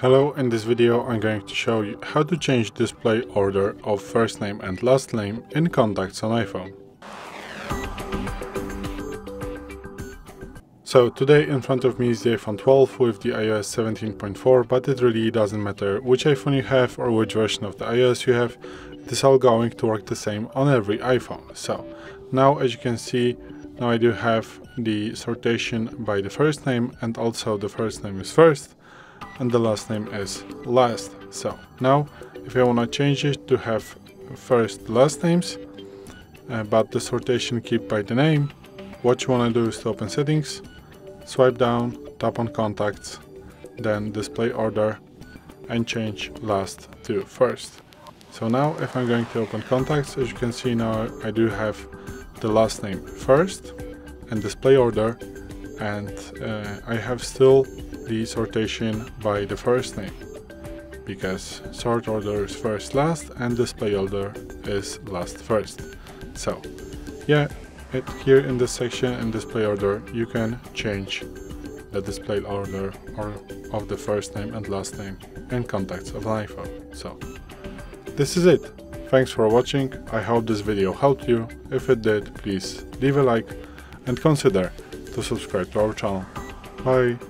Hello, in this video I'm going to show you how to change display order of first name and last name in contacts on iPhone. So today in front of me is the iPhone 12 with the iOS 17.4 but it really doesn't matter which iPhone you have or which version of the iOS you have, it is all going to work the same on every iPhone. So now as you can see now I do have the sortation by the first name and also the first name is first and the last name is last. So now if I want to change it to have first last names uh, but the sortation keep by the name, what you want to do is to open settings, swipe down, tap on contacts, then display order and change last to first. So now if I'm going to open contacts, as you can see now I do have the last name first and display order and uh, I have still the sortation by the first name because sort order is first last and display order is last first. So yeah, it, here in this section in display order you can change the display order or of the first name and last name in contacts of an iPhone. So this is it. Thanks for watching. I hope this video helped you. If it did, please leave a like and consider to subscribe to our channel. Bye.